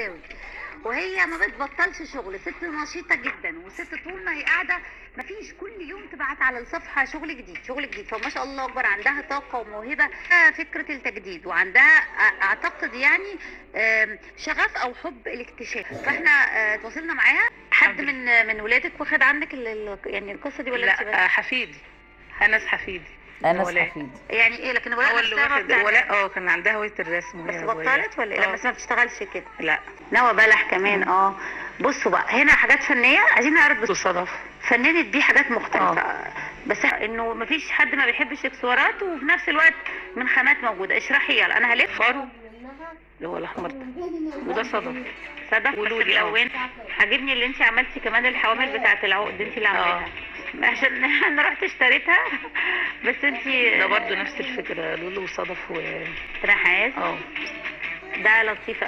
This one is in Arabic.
عجباوي وهي ما بتبطلش شغل ست نشيطة جدا وست طول ما هي قاعدة ما فيش كل يوم تبعت على الصفحة شغل جديد شغل جديد. فما شاء الله أكبر عندها طاقة وموهبة. فكرة التجديد وعندها أعتقد يعني شغف أو حب الاكتشاف. فإحنا آه، تواصلنا معاها. حد من من ولادك واخد ال- يعني القصة دي ولا؟ لا آه، حفيدي. أنس حفيدي. ولاء. حفيد يعني إيه لكن ولاء هو اللي ما واخد آه كان عندها هوايه الرسم بس. بطلت ولا إيه؟ لا آه. بس ما بتشتغلش كده. لا. نوى بلح كمان آه. بصوا بقى هنا حاجات فنية عايزين نعرض بس صدف فننت بيه حاجات مختلفة. بس إنه مفيش حد ما بيحبش اكسسوارات وفي نفس الوقت من خامات موجودة. اشرحي يلا. أنا هلف. فارو اللي هو الأحمر ده. وده صدف. ولولي، آه. لون عاجبني اللي انت عملتي كمان الحوامل بتاعت العقد انت اللي عاملاها عشان أنا رحت اشتريتها. بس انت ده برضو نفس الفكرة لولو وصدف و آه. ده لطيف